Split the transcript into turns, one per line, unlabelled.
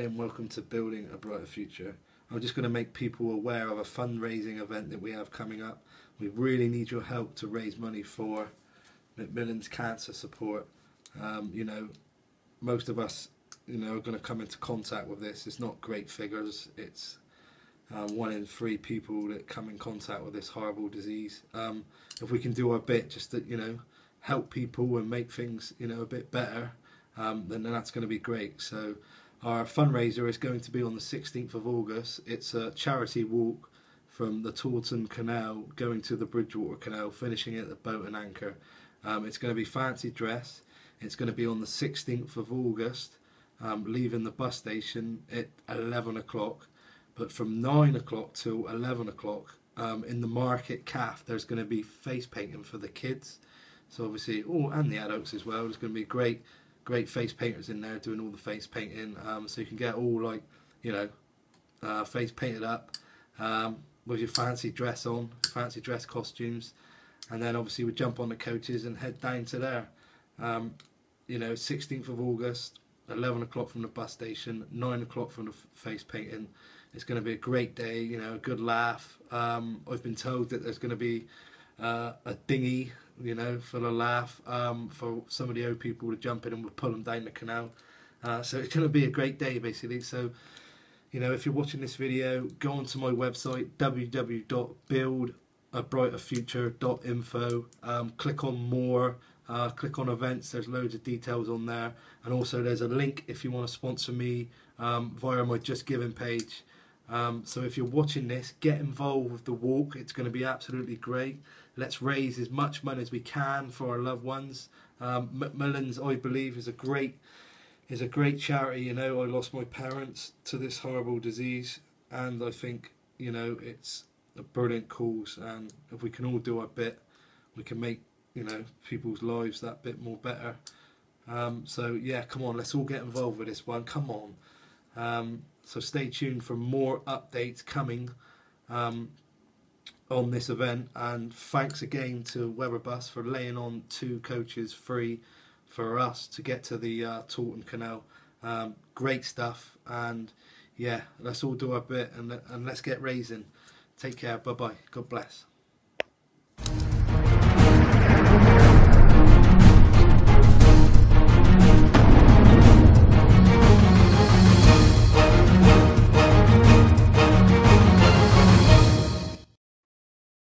welcome to Building a Brighter Future. I'm just going to make people aware of a fundraising event that we have coming up. We really need your help to raise money for Macmillan's cancer support. Um, you know, most of us, you know, are going to come into contact with this. It's not great figures. It's um, one in three people that come in contact with this horrible disease. Um, if we can do our bit, just to you know, help people and make things you know a bit better, um, then that's going to be great. So our fundraiser is going to be on the 16th of August. It's a charity walk from the Taunton Canal going to the Bridgwater Canal, finishing at the Boat and Anchor. Um, it's going to be fancy dress. It's going to be on the 16th of August, um, leaving the bus station at 11 o'clock. But from 9 o'clock till 11 o'clock um, in the market calf, there's going to be face painting for the kids. So obviously, oh, and the adults as well. There's going to be great, great face painters in there doing all the face painting. Um, so you can get all like, you know, uh, face painted up um, with your fancy dress on, fancy dress costumes, and then obviously we jump on the coaches and head down to there. Um, you know, 16th of August, 11 o'clock from the bus station, 9 o'clock from the face painting. It's going to be a great day, you know, a good laugh. Um, I've been told that there's going to be uh, a dinghy, you know, for a laugh um, for some of the old people to jump in and we'll pull them down the canal. Uh, so it's going to be a great day, basically. So, you know, if you're watching this video, go onto my website, www.buildabrighterfuture.info. Um, click on more, uh, click on events. There's loads of details on there. And also there's a link if you want to sponsor me um, via my Just Giving page. Um, so if you're watching this, get involved with the walk. It's going to be absolutely great. Let's raise as much money as we can for our loved ones. Um, Macmillan's, I believe, is a great is a great charity. You know, I lost my parents to this horrible disease, and I think you know it's a brilliant cause. And if we can all do our bit, we can make you know people's lives that bit more better. Um, so yeah, come on, let's all get involved with this one. Come on. Um, so stay tuned for more updates coming um, on this event. And thanks again to Webberbus for laying on two coaches free for us to get to the uh, Taunton Canal. Um, great stuff. And yeah, let's all do our bit and, and let's get raising. Take care. Bye bye. God bless.